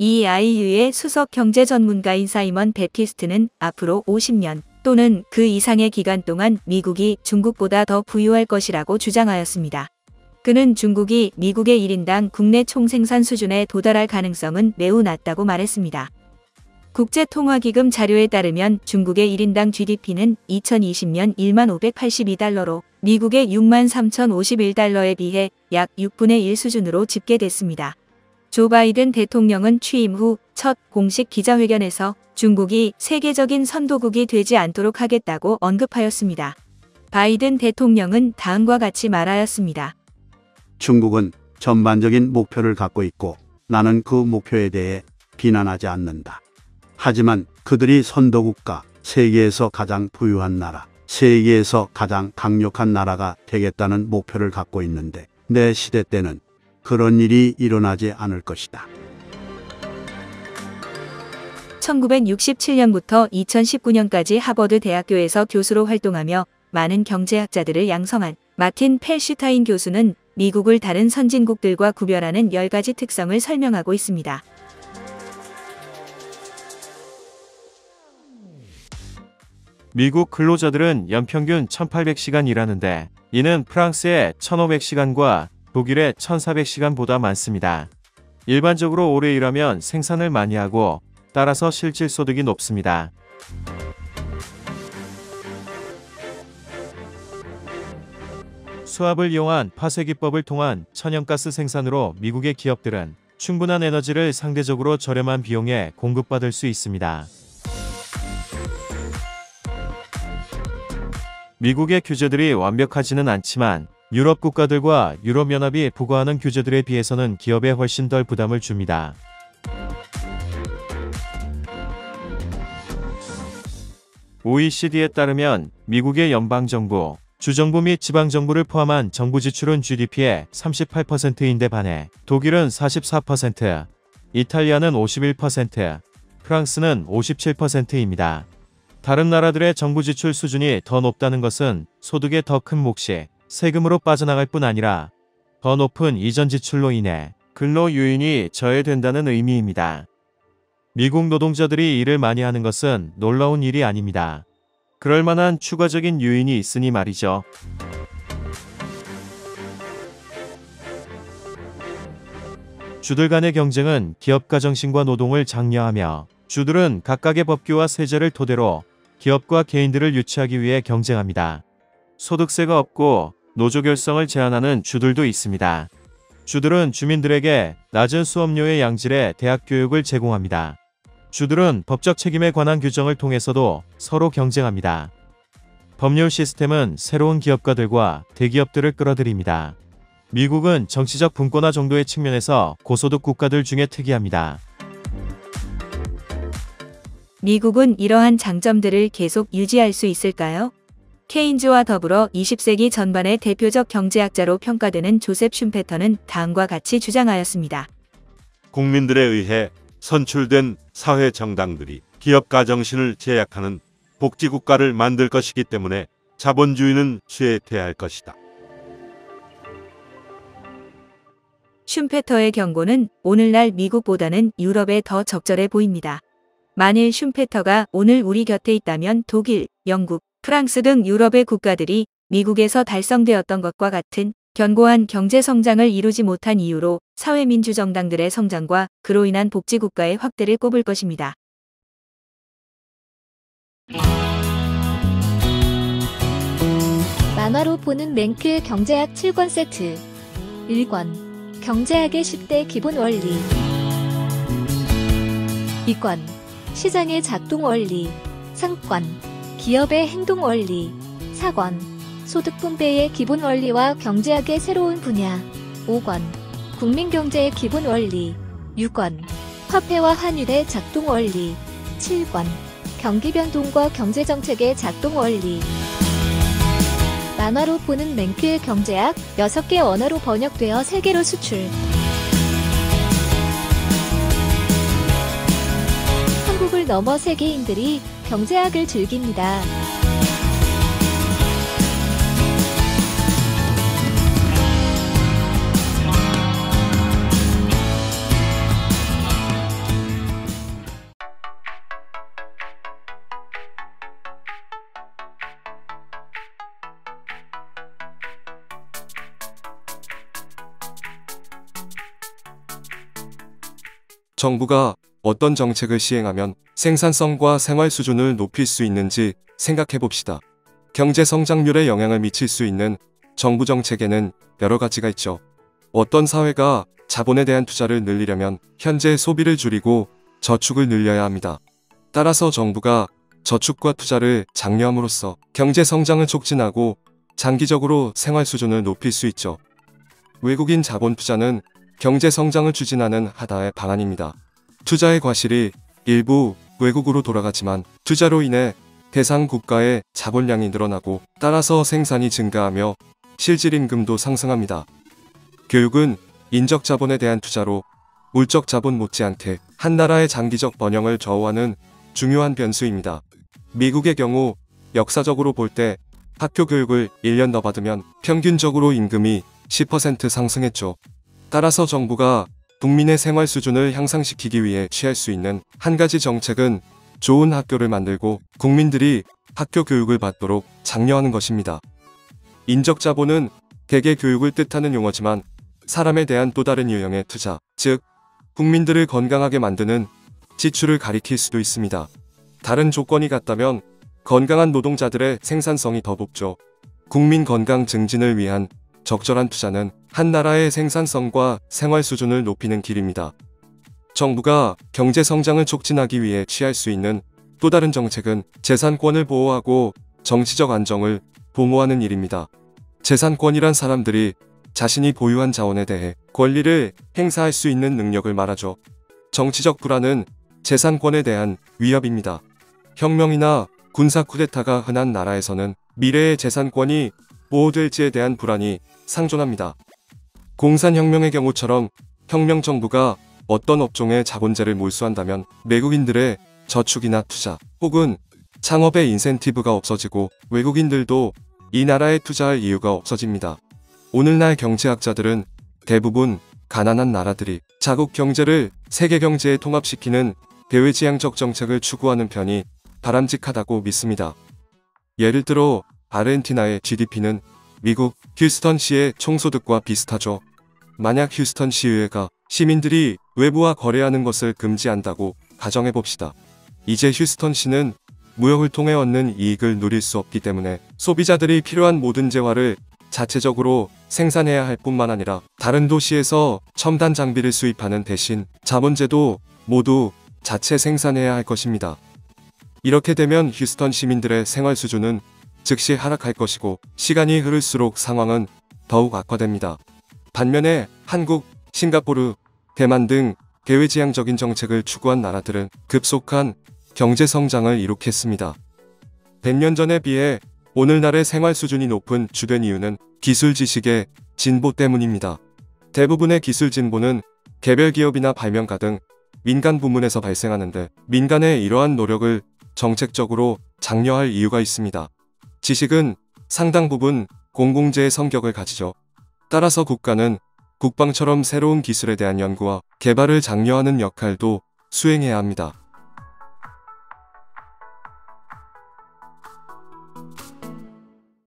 EIU의 수석 경제 전문가인 사이먼 베티스트는 앞으로 50년 또는 그 이상의 기간 동안 미국이 중국보다 더 부유할 것이라고 주장하였습니다. 그는 중국이 미국의 1인당 국내 총생산 수준에 도달할 가능성은 매우 낮다고 말했습니다. 국제통화기금 자료에 따르면 중국의 1인당 GDP는 2020년 1만 582달러로 미국의 6만 3051달러에 비해 약 6분의 1 수준으로 집계됐습니다. 조 바이든 대통령은 취임 후 첫 공식 기자회견에서 중국이 세계적인 선도국이 되지 않도록 하겠다고 언급하였습니다. 바이든 대통령은 다음과 같이 말하였습니다. 중국은 전반적인 목표를 갖고 있고 나는 그 목표에 대해 비난하지 않는다. 하지만 그들이 선도국가, 세계에서 가장 부유한 나라, 세계에서 가장 강력한 나라가 되겠다는 목표를 갖고 있는데 내 시대 때는 그런 일이 일어나지 않을 것이다. 1967년부터 2019년까지 하버드 대학교에서 교수로 활동하며 많은 경제학자들을 양성한 마틴 펠슈타인 교수는 미국을 다른 선진국들과 구별하는 10가지 특성을 설명하고 있습니다. 미국 근로자들은 연평균 1800시간 일하는데 이는 프랑스의 1500시간과 독일의 1400시간보다 많습니다. 일반적으로 오래 일하면 생산을 많이 하고 따라서 실질 소득이 높습니다. 수압을 이용한 파쇄기법을 통한 천연가스 생산으로 미국의 기업들은 충분한 에너지를 상대적으로 저렴한 비용에 공급받을 수 있습니다. 미국의 규제들이 완벽하지는 않지만 유럽 국가들과 유럽연합이 부과하는 규제들에 비해서는 기업에 훨씬 덜 부담을 줍니다. OECD에 따르면 미국의 연방정부, 주정부 및 지방정부를 포함한 정부 지출은 GDP의 38%인데 반해 독일은 44%, 이탈리아는 51%, 프랑스는 57%입니다. 다른 나라들의 정부 지출 수준이 더 높다는 것은 소득의 더 큰 몫이 세금으로 빠져나갈 뿐 아니라 더 높은 이전 지출로 인해 근로 요인이 저해된다는 의미입니다. 미국 노동자들이 일을 많이 하는 것은 놀라운 일이 아닙니다. 그럴 만한 추가적인 요인이 있으니 말이죠. 주들 간의 경쟁은 기업가 정신과 노동을 장려하며 주들은 각각의 법규와 세제를 토대로 기업과 개인들을 유치하기 위해 경쟁합니다. 소득세가 없고 노조 결성을 제한하는 주들도 있습니다. 주들은 주민들에게 낮은 수업료의 양질의 대학 교육을 제공합니다. 주들은 법적 책임에 관한 규정을 통해서도 서로 경쟁합니다. 법률 시스템은 새로운 기업가들과 대기업들을 끌어들입니다. 미국은 정치적 분권화 정도의 측면에서 고소득 국가들 중에 특이합니다. 미국은 이러한 장점들을 계속 유지할 수 있을까요? 케인즈와 더불어 20세기 전반의 대표적 경제학자로 평가되는 조셉 슌페터는 다음과 같이 주장하였습니다. 국민들에 의해 선출된 사회 정당들이 기업가 정신을 제약하는 복지국가를 만들 것이기 때문에 자본주의는 쇠퇴할 할 것이다. 슌페터의 경고는 오늘날 미국보다는 유럽에 더 적절해 보입니다. 만일 슌페터가 오늘 우리 곁에 있다면 독일, 영국, 프랑스 등 유럽의 국가들이 미국에서 달성되었던 것과 같은 견고한 경제 성장을 이루지 못한 이유로 사회민주 정당들의 성장과 그로 인한 복지국가의 확대를 꼽을 것입니다. 만화로 보는 맹크의 경제학 7권 세트. 1권. 경제학의 10대 기본 원리. 2권. 시장의 작동 원리. 상권 기업의 행동 원리 4권 소득 분배의 기본 원리와 경제학의 새로운 분야 5권 국민 경제의 기본 원리 6권 화폐와 환율의 작동 원리 7권 경기 변동과 경제 정책의 작동 원리. 만화로 보는 맹크의 경제학 6개 언어로 번역되어 세계로 수출. 한국을 넘어 세계인들이 경제학을 즐깁니다. 정부가 어떤 정책을 시행하면 생산성과 생활 수준을 높일 수 있는지 생각해 봅시다. 경제 성장률에 영향을 미칠 수 있는 정부 정책에는 여러 가지가 있죠. 어떤 사회가 자본에 대한 투자를 늘리려면 현재 소비를 줄이고 저축을 늘려야 합니다. 따라서 정부가 저축과 투자를 장려함으로써 경제 성장을 촉진하고 장기적으로 생활 수준을 높일 수 있죠. 외국인 자본 투자는 경제 성장을 추진하는 하나의 방안입니다. 투자의 과실이 일부 외국으로 돌아가지만 투자로 인해 대상 국가의 자본량이 늘어나고 따라서 생산이 증가하며 실질 임금도 상승합니다. 교육은 인적 자본에 대한 투자로 물적 자본 못지않게 한 나라의 장기적 번영을 좌우하는 중요한 변수입니다. 미국의 경우 역사적으로 볼 때 학교 교육을 1년 더 받으면 평균적으로 임금이 10% 상승했죠. 따라서 정부가 국민의 생활 수준을 향상시키기 위해 취할 수 있는 한 가지 정책은 좋은 학교를 만들고 국민들이 학교 교육을 받도록 장려하는 것입니다. 인적 자본은 개개 교육을 뜻하는 용어지만 사람에 대한 또 다른 유형의 투자, 즉 국민들을 건강하게 만드는 지출을 가리킬 수도 있습니다. 다른 조건이 같다면 건강한 노동자들의 생산성이 더 높죠. 국민 건강 증진을 위한 적절한 투자는 한 나라의 생산성과 생활 수준을 높이는 길입니다. 정부가 경제 성장을 촉진하기 위해 취할 수 있는 또 다른 정책은 재산권을 보호하고 정치적 안정을 보호하는 일입니다. 재산권이란 사람들이 자신이 보유한 자원에 대해 권리를 행사할 수 있는 능력을 말하죠. 정치적 불안은 재산권에 대한 위협입니다. 혁명이나 군사 쿠데타가 흔한 나라에서는 미래의 재산권이 보호될지에 대한 불안이 상존합니다. 공산혁명의 경우처럼 혁명 정부가 어떤 업종에 자본재를 몰수한다면 외국인들의 저축이나 투자 혹은 창업의 인센티브가 없어지고 외국인들도 이 나라에 투자할 이유가 없어집니다. 오늘날 경제학자들은 대부분 가난한 나라들이 자국 경제를 세계 경제에 통합시키는 대외지향적 정책을 추구하는 편이 바람직하다고 믿습니다. 예를 들어 아르헨티나의 GDP는 미국 휴스턴시의 총소득과 비슷하죠. 만약 휴스턴시의회가 시민들이 외부와 거래하는 것을 금지한다고 가정해 봅시다. 이제 휴스턴시는 무역을 통해 얻는 이익을 누릴 수 없기 때문에 소비자들이 필요한 모든 재화를 자체적으로 생산해야 할 뿐만 아니라 다른 도시에서 첨단 장비를 수입하는 대신 자본재도 모두 자체 생산해야 할 것입니다. 이렇게 되면 휴스턴 시민들의 생활 수준은 즉시 하락할 것이고 시간이 흐를수록 상황은 더욱 악화됩니다. 반면에 한국, 싱가포르, 대만 등 대외지향적인 정책을 추구한 나라들은 급속한 경제 성장을 이룩했습니다. 100년 전에 비해 오늘날의 생활 수준이 높은 주된 이유는 기술 지식의 진보 때문입니다. 대부분의 기술 진보는 개별 기업이나 발명가 등 민간 부문에서 발생하는데 민간의 이러한 노력을 정책적으로 장려할 이유가 있습니다. 지식은 상당 부분 공공재의 성격을 가지죠. 따라서 국가는 국방처럼 새로운 기술에 대한 연구와 개발을 장려하는 역할도 수행해야 합니다.